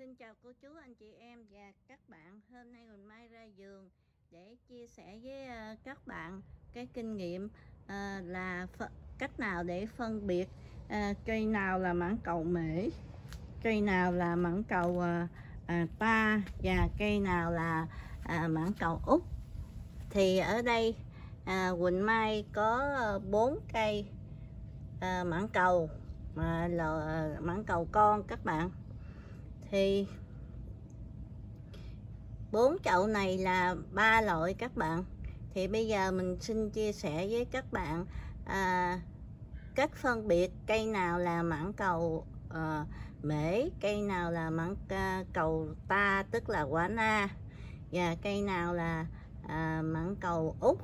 Xin chào cô chú anh chị em và các bạn. Hôm nay mình Mai ra giường để chia sẻ với ờ, các bạn cái kinh nghiệm ờ, là cách nào để phân biệt ờ, cây nào là mãng cầu mễ cây nào là mãng cầu à, ta và cây nào là à, mãng cầu út. Thì ở đây uh, Quỳnh Mai có bốn cây uh, mãng cầu mà là mãng cầu con các bạn thì bốn chậu này là ba loại các bạn. Thì bây giờ mình xin chia sẻ với các bạn à, cách phân biệt cây nào là mảng cầu à, mễ cây nào là mảng à, cầu ta tức là quả na và cây nào là à, mảng cầu út.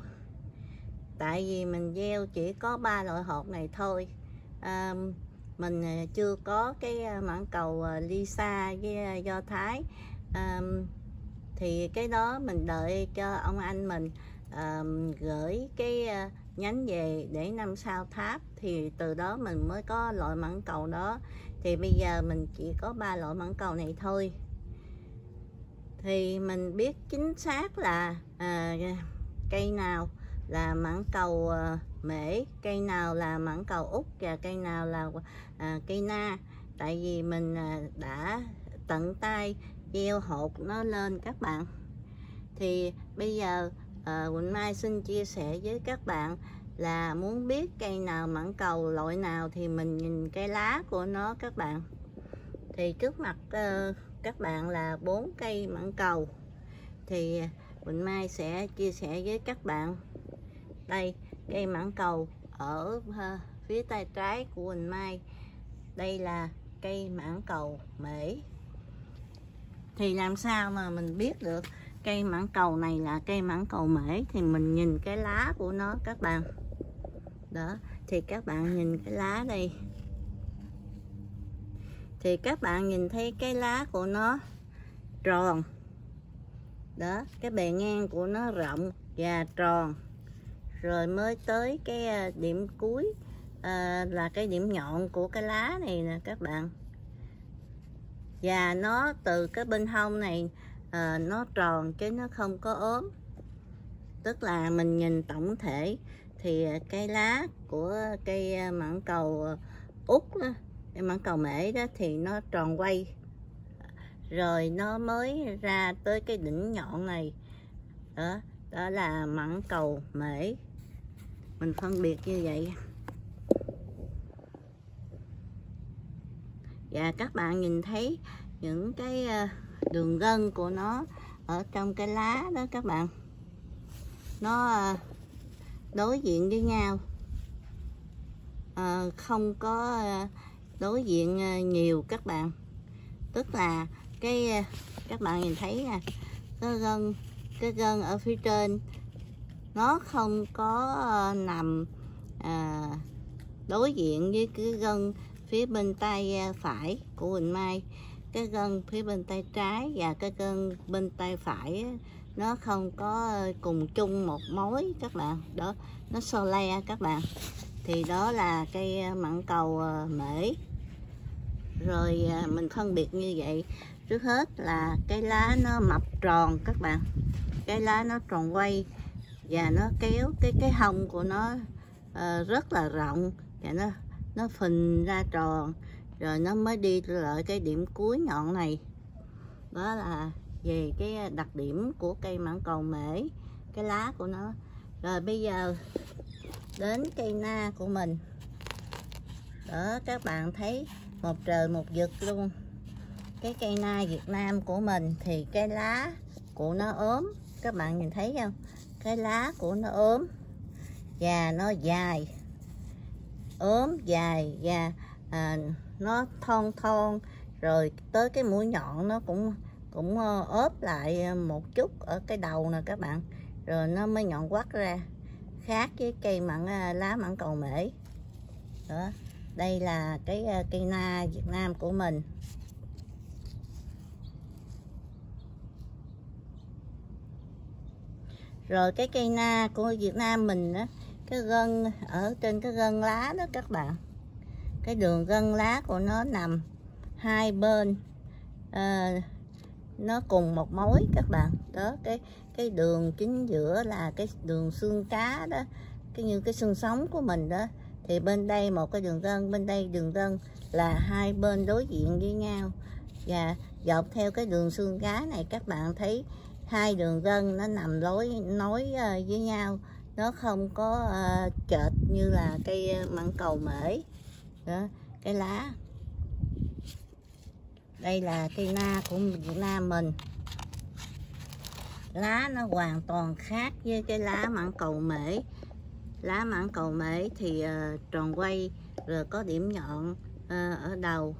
Tại vì mình gieo chỉ có ba loại hột này thôi. À, mình à, chưa có cái à, mãn cầu à, Lisa với do Thái. Um, thì cái đó mình đợi cho ông anh mình um, gửi cái nhánh về để năm sau tháp. Thì từ đó mình mới có loại mãn cầu đó. Thì bây giờ mình chỉ có ba loại mãn cầu này thôi. Thì mình biết chính xác là uh, cây nào là mãn cầu uh, mễ cây nào là mãng cầu út và cây nào là à, cây na. Tại vì mình à, đã tận tay gieo hột nó lên các bạn. Thì bây giờ à, Quỳnh Mai xin chia sẻ với các bạn là muốn biết cây nào mãng cầu loại nào thì mình nhìn cây lá của nó các bạn. Thì trước mặt uh, các bạn là bốn cây mãng cầu. Thì Quỳnh Mai sẽ chia sẻ với các bạn. Đây cây mãng cầu ở uh, phía tay trái của Quỳnh Mai. Đây là cây mãng cầu mễ. Thì làm sao mà mình biết được cây mãng cầu này là cây mãng cầu mễ? Thì mình nhìn cái lá của nó các bạn. Đó thì các bạn nhìn cái lá đây. Thì các bạn nhìn thấy cái lá của nó tròn. Đó cái bề ngang của nó rộng và tròn rồi mới tới cái à, điểm cuối à, là cái điểm nhọn của cái lá này nè các bạn. Và nó từ cái bên hông này à, nó tròn chứ nó không có ốm. Tức là mình nhìn tổng thể thì à, cây lá của cây à, mãng cầu út cây mãng cầu mễ đó thì nó tròn quay. Rồi nó mới ra tới cái đỉnh nhọn này. Đó đó là mãng cầu mễ mình phân biệt như vậy. Và các bạn nhìn thấy những cái ờ, đường gân của nó ở trong cái lá đó các bạn. Nó ờ, đối diện với nhau. À, không có đối diện nhiều các bạn. Tức là cái các bạn nhìn thấy nè cái gân cái gân ở phía trên nó không có ờ, nằm à, đối diện với cái gân phía bên tay ờ, phải của Quỳnh Mai. Cái gân phía bên tay trái và cái gân bên tay phải nó không có cùng chung một mối các bạn. Đó nó so le các bạn. Thì đó là cây mặn cầu mễ. Rồi mình phân biệt như vậy. Trước hết là cái lá nó mập tròn các bạn. Cái lá nó tròn quay và nó kéo cái cái hông của nó uh, rất là rộng. Và nó nó phình ra tròn. Rồi nó mới đi lại cái điểm cuối nhọn này. Đó là về cái đặc điểm của cây mãng cầu mễ cái lá của nó. Rồi bây giờ đến cây na của mình. Đó các bạn thấy một trời một vực luôn. Cái cây na Việt Nam của mình thì cái lá của nó ốm. Các bạn nhìn thấy không? Cái lá của nó ốm và nó dài. Ốm dài và à, nó thon thon rồi tới cái mũi nhọn nó cũng cũng ờ, ốp lại một chút ở cái đầu nè các bạn. Rồi nó mới nhọn quắt ra khác với cây mặn à, lá mặn cầu mễ. Đó đây là cái ờ, cây na Việt Nam của mình. Rồi cái cây na của Việt Nam mình á cái gân ở trên cái gân lá đó các bạn. Cái đường gân lá của nó nằm hai bên à, nó cùng một mối các bạn. Đó cái cái đường chính giữa là cái đường xương cá đó cái như cái xương sống của mình đó. Thì bên đây một cái đường gân bên đây đường gân là hai bên đối diện với nhau. Và dọc theo cái đường xương cá này các bạn thấy hai đường gân nó nằm lối nối ờ, với nhau. Nó không có uh, như là cây ờ, mãng cầu mễ. Đó cái lá. Đây là cây na của Việt Nam mình. Lá nó hoàn toàn khác với cái lá mãng cầu mễ. Lá mãng cầu mễ thì uh, tròn quay rồi có điểm nhọn uh, ở đầu.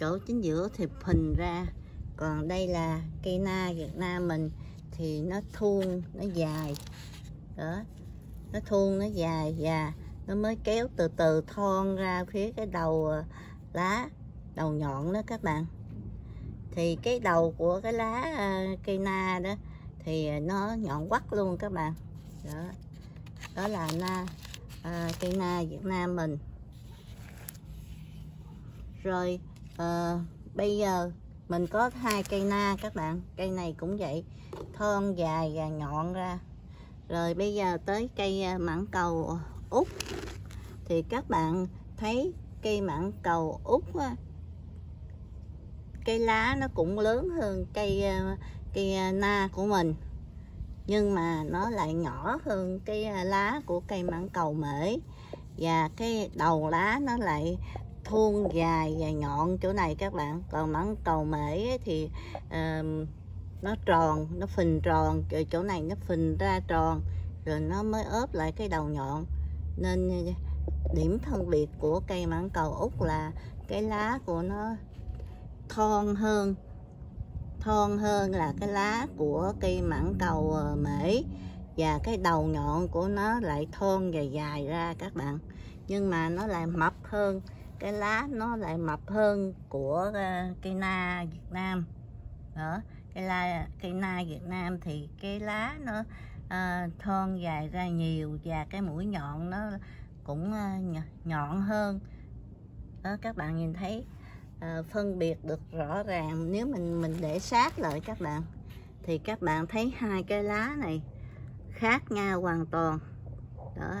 Chỗ chính giữa thì phình ra còn đây là cây na Việt Nam mình thì nó thuôn nó dài. Đó nó thuôn nó dài và nó mới kéo từ từ thon ra phía cái đầu ờ, lá đầu nhọn đó các bạn. Thì cái đầu của cái lá ờ, cây na đó thì nó nhọn quắt luôn các bạn. Đó đó là na à, cây na Việt Nam mình. Rồi à, bây giờ mình có hai cây na các bạn. Cây này cũng vậy, thon dài và nhọn ra. Rồi bây giờ tới cây à, mảng mãng cầu út. Thì các bạn thấy cây mãng cầu út à, cây lá nó cũng lớn hơn cây à, cây na của mình. Nhưng mà nó lại nhỏ hơn cái lá của cây mãng cầu mễ. Và cái đầu lá nó lại thuôn dài và nhọn chỗ này các bạn. Còn mảng cầu mễ thì uh, nó tròn nó phình tròn rồi chỗ này nó phình ra tròn rồi nó mới ốp lại cái đầu nhọn. Nên điểm phân biệt của cây mãng cầu út là cái lá của nó thon hơn thon hơn là cái lá của cây mãng cầu ờ, mễ và cái đầu nhọn của nó lại thon và dài ra các bạn. Nhưng mà nó lại mập hơn cái lá nó lại mập hơn của uh, cây na Việt Nam. Đó cây la cây na Việt Nam thì cái lá nó uh, thon dài ra nhiều và cái mũi nhọn nó cũng uh, nhọn hơn. Đó các bạn nhìn thấy uh, phân biệt được rõ ràng. Nếu mình mình để sát lại các bạn thì các bạn thấy hai cái lá này khác nhau hoàn toàn. Đó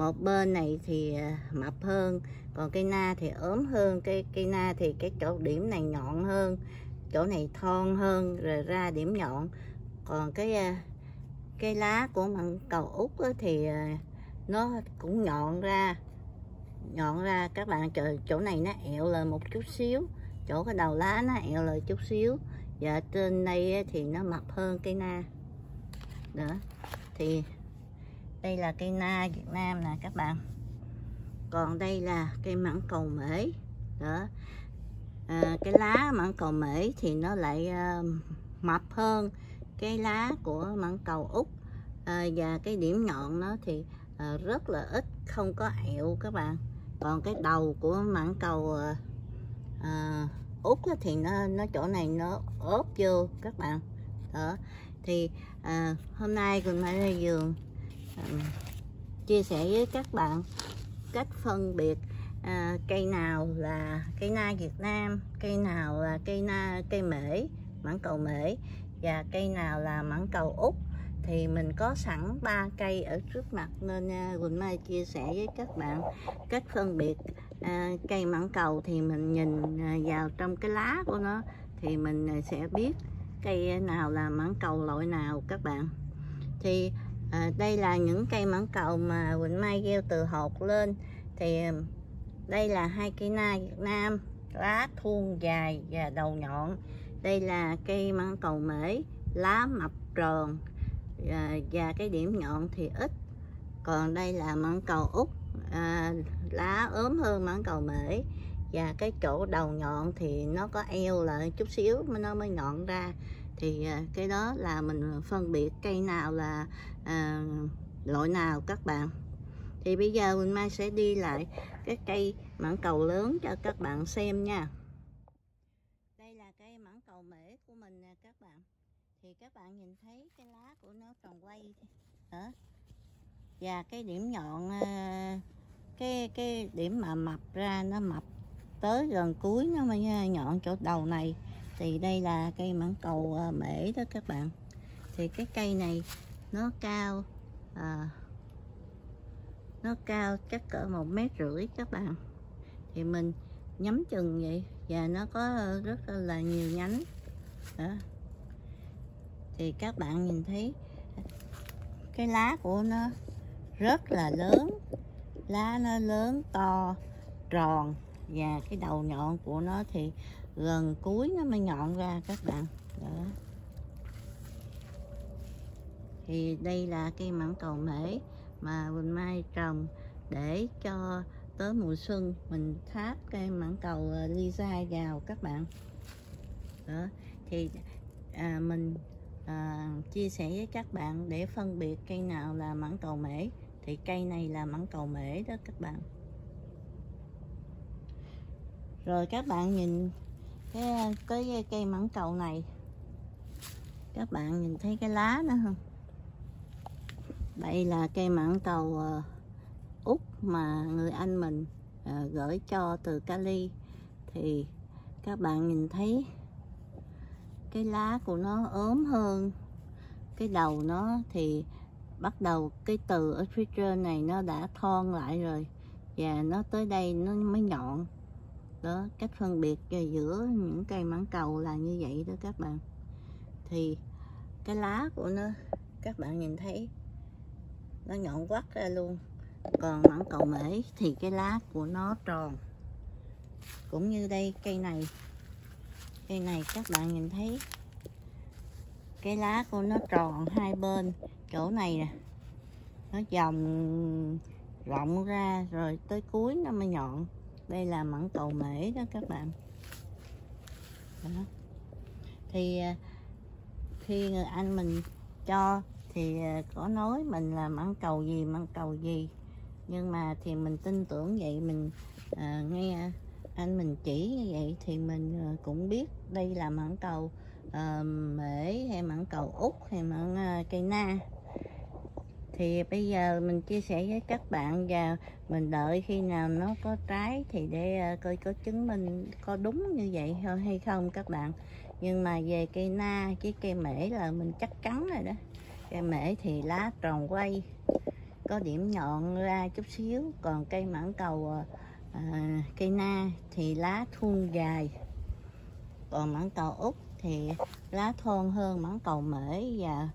một bên này thì à, mập hơn còn cây na thì ốm hơn cây cây na thì cái chỗ điểm này nhọn hơn chỗ này thon hơn rồi ra điểm nhọn. Còn cái à, cái cây lá của mận cầu út thì à, nó cũng nhọn ra nhọn ra. Các bạn chỗ, chỗ này nó ẹo lên một chút xíu chỗ cái đầu lá nó ẹo lên chút xíu. Và trên đây thì nó mập hơn cây na. Đó thì đây là cây na Việt Nam nè các bạn. Còn đây là cây mãng cầu mễ. Đó. À, cái lá mãng cầu mễ thì nó lại uh, mập hơn cái lá của mãng cầu út à, và cái điểm nhọn nó thì uh, rất là ít không có ẹo các bạn. Còn cái đầu của mãng cầu à, à út thì nó nó chỗ này nó ốp vô các bạn. Đó. Thì à, hôm nay mình mai ra chia sẻ với các bạn cách phân biệt à, cây nào là cây na Việt Nam cây nào là cây na cây mễ mãng cầu mễ và cây nào là mãng cầu út thì mình có sẵn ba cây ở trước mặt nên à, Quỳnh Mai chia sẻ với các bạn cách phân biệt à, cây mãng cầu thì mình nhìn à, vào trong cái lá của nó thì mình à, sẽ biết cây nào là mãng cầu loại nào các bạn. Thì à, đây là những cây mãng cầu mà Quỳnh Mai gieo từ hột lên. Thì um, đây là hai cây na Việt Nam lá thuôn dài và đầu nhọn. Đây là cây mãng cầu mễ lá mập tròn à, và cái điểm nhọn thì ít. Còn đây là mãng cầu út à, lá ốm hơn mãng cầu mễ. Và cái chỗ đầu nhọn thì nó có eo lại chút xíu mới nó mới nhọn ra thì à, cái đó là mình phân biệt cây nào là à, loại nào các bạn. Thì bây giờ mình mai sẽ đi lại cái cây mãng cầu lớn cho các bạn xem nha. Đây là cây mãng cầu mễ của mình nè các bạn. Thì các bạn nhìn thấy cái lá của nó tròn quay hả? Và cái điểm nhọn à, cái cái điểm mà mập ra nó mập tới gần cuối nó mới nhọn chỗ đầu này thì đây là cây mãng cầu à, mễ đó các bạn. Thì cái cây này nó cao à, nó cao chắc cỡ một mét rưỡi các bạn. Thì mình nhắm chừng vậy và nó có rất là nhiều nhánh. Đó. Thì các bạn nhìn thấy cái lá của nó rất là lớn. Lá nó lớn to tròn và cái đầu nhọn của nó thì gần cuối nó mới nhọn ra các bạn. Đó. Thì đây là cây mãng cầu mễ mà Quỳnh Mai trồng để cho tới mùa xuân mình tháp cây mãng cầu à, ly Lisa vào các bạn. Đó. Thì à, mình à, chia sẻ với các bạn để phân biệt cây nào là mãng cầu mễ. Thì cây này là mãng cầu mễ đó các bạn. Rồi các bạn nhìn cái cái cây mãng cầu này, các bạn nhìn thấy cái lá nữa không? Đây là cây mãng cầu ờ, úc mà người anh mình ờ, gửi cho từ Cali. Thì các bạn nhìn thấy cái lá của nó ốm hơn cái đầu nó thì bắt đầu cái từ ở phía trên này nó đã thon lại rồi và nó tới đây nó mới nhọn đó, cách phân biệt giữa những cây mãng cầu là như vậy đó các bạn. Thì cái lá của nó, các bạn nhìn thấy, nó nhọn quắt ra luôn. Còn mãng cầu mễ thì cái lá của nó tròn. Cũng như đây, cây này. Cây này các bạn nhìn thấy, cái lá của nó tròn hai bên. Chỗ này nè, nó vòng rộng ra rồi tới cuối nó mới nhọn đây là mẫn cầu mễ đó các bạn. Đó. thì à, khi người anh mình cho thì à, có nói mình là mẫn cầu gì mẫn cầu gì. Nhưng mà thì mình tin tưởng vậy mình à, nghe anh mình chỉ như vậy thì mình à, cũng biết đây là mảng cầu uh, mễ hay mảng cầu út hay mảng uh, cây na thì bây giờ mình chia sẻ với các bạn và mình đợi khi nào nó có trái thì để ờ, coi có chứng minh có đúng như vậy hay không các bạn. Nhưng mà về cây na với cây mễ là mình chắc chắn rồi đó. Cây mễ thì lá tròn quay có điểm nhọn ra chút xíu. Còn cây mãng cầu à, cây na thì lá thuôn dài. Còn mãng cầu út thì lá thon hơn mãng cầu mễ và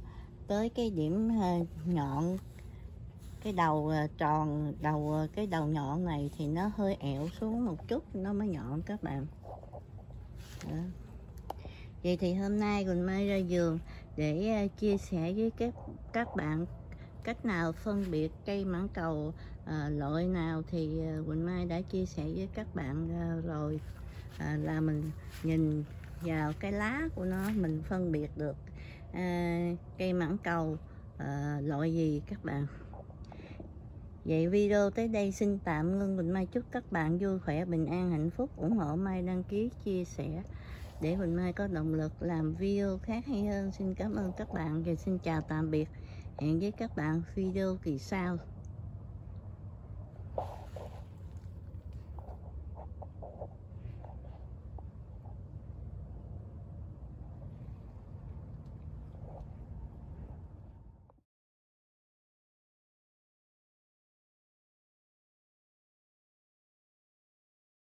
tới cái điểm ờ, nhọn cái đầu ờ, tròn đầu ờ, cái đầu nhọn này thì nó hơi ẹo xuống một chút nó mới nhọn các bạn. Đó. vậy thì hôm nay Quỳnh Mai ra giường để chia sẻ với các các bạn cách nào phân biệt cây mãng cầu à, loại nào thì Quỳnh Mai đã chia sẻ với các bạn à, rồi. À, là mình nhìn vào cái lá của nó mình phân biệt được à, cây mãng cầu à, loại gì các bạn Vậy video tới đây xin tạm ngưng Bình Mai chúc các bạn vui khỏe, bình an, hạnh phúc, ủng hộ Mai đăng ký, chia sẻ để Bình Mai có động lực làm video khác hay hơn. Xin cảm ơn các bạn và xin chào tạm biệt. Hẹn với các bạn video kỳ sau.